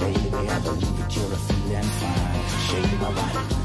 Baby, I believe that you're a feeling fine. Shake my body.